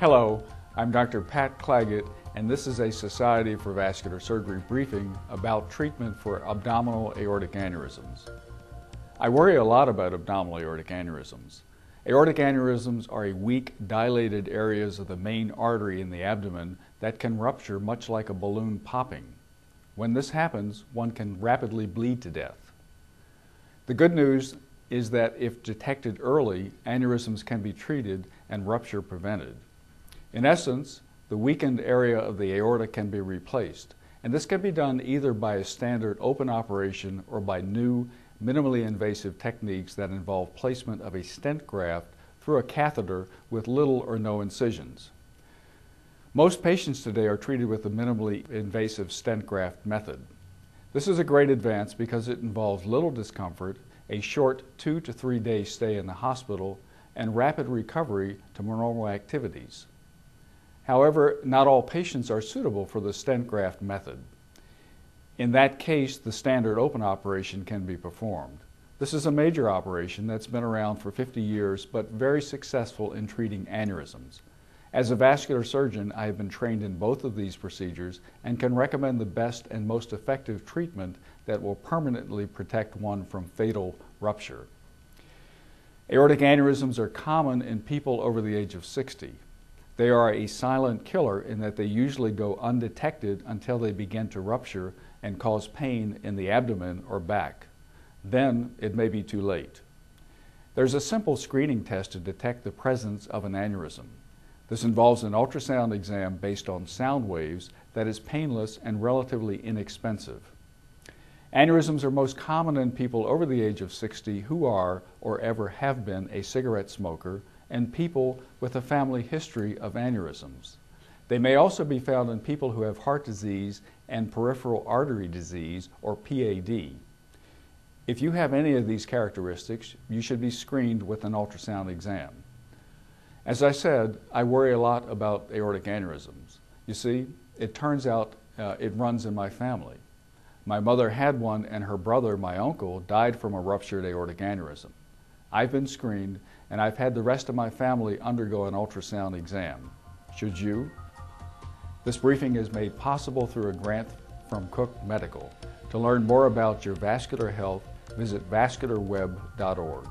Hello, I'm Dr. Pat Clagett, and this is a Society for Vascular Surgery briefing about treatment for abdominal aortic aneurysms. I worry a lot about abdominal aortic aneurysms. Aortic aneurysms are a weak, dilated areas of the main artery in the abdomen that can rupture much like a balloon popping. When this happens, one can rapidly bleed to death. The good news is that if detected early, aneurysms can be treated and rupture prevented. In essence, the weakened area of the aorta can be replaced, and this can be done either by a standard open operation or by new, minimally invasive techniques that involve placement of a stent graft through a catheter with little or no incisions. Most patients today are treated with the minimally invasive stent graft method. This is a great advance because it involves little discomfort a short two to three day stay in the hospital, and rapid recovery to normal activities. However, not all patients are suitable for the stent graft method. In that case, the standard open operation can be performed. This is a major operation that's been around for 50 years but very successful in treating aneurysms. As a vascular surgeon, I have been trained in both of these procedures and can recommend the best and most effective treatment that will permanently protect one from fatal rupture. Aortic aneurysms are common in people over the age of 60. They are a silent killer in that they usually go undetected until they begin to rupture and cause pain in the abdomen or back. Then it may be too late. There's a simple screening test to detect the presence of an aneurysm. This involves an ultrasound exam based on sound waves that is painless and relatively inexpensive. Aneurysms are most common in people over the age of 60 who are or ever have been a cigarette smoker and people with a family history of aneurysms. They may also be found in people who have heart disease and peripheral artery disease or PAD. If you have any of these characteristics, you should be screened with an ultrasound exam. As I said, I worry a lot about aortic aneurysms. You see, it turns out uh, it runs in my family. My mother had one, and her brother, my uncle, died from a ruptured aortic aneurysm. I've been screened, and I've had the rest of my family undergo an ultrasound exam. Should you? This briefing is made possible through a grant from Cook Medical. To learn more about your vascular health, visit vascularweb.org.